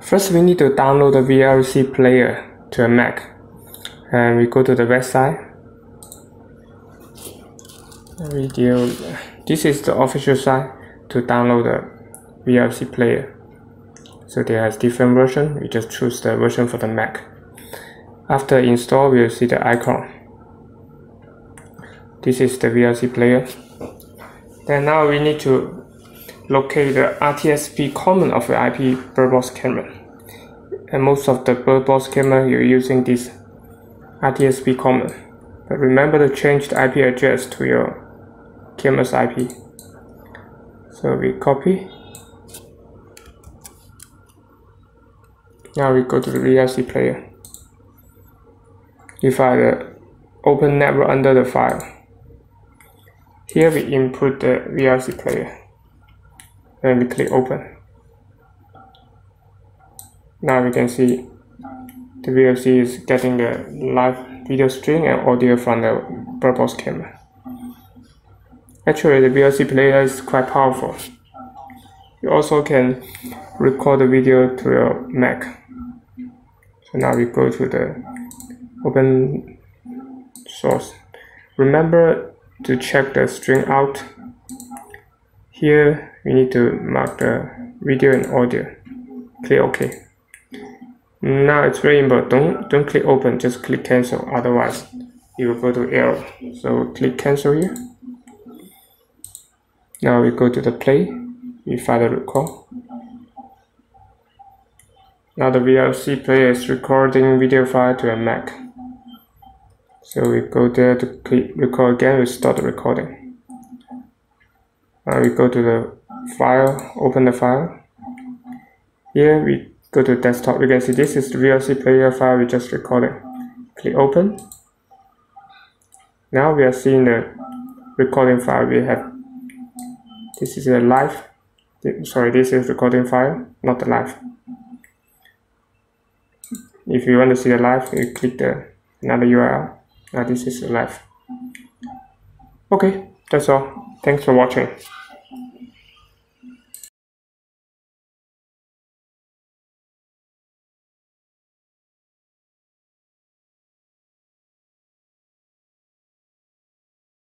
First, we need to download the VLC player to a Mac. And we go to the website. Video. This is the official site to download the VLC player. So there has different version. We just choose the version for the Mac. After install, we'll see the icon. This is the VLC player. Then now we need to locate the RTSP common of the IP Birdbox camera. And most of the Birdbox camera you're using this RTSP common. But remember to change the IP address to your camera's IP. So we copy. Now we go to the VLC player. Find the open network under the file. Here we input the VLC player. Then we click open. Now we can see the VLC is getting the live video stream and audio from the Birdbox camera. Actually, the VLC player is quite powerful. You also can record the video to your Mac. So now we go to the open source. Remember to check the string out. Here we need to mark the video and audio. Click OK. Now it's very important. Don't don't click open. Just click cancel. Otherwise, it will go to error. So click cancel here. Now we go to the play. We find the record. Now the VLC player is recording video file to a Mac. So we go there to click record again, we start the recording. Now we go to the file, open the file. Here we go to desktop, you can see this is the VLC player file we just recorded. Click open. Now we are seeing the recording file we have. This is a live, sorry this is recording file, not the live. If you want to see the live, you click the another URL. Now this is live. Okay, that's all. Thanks for watching.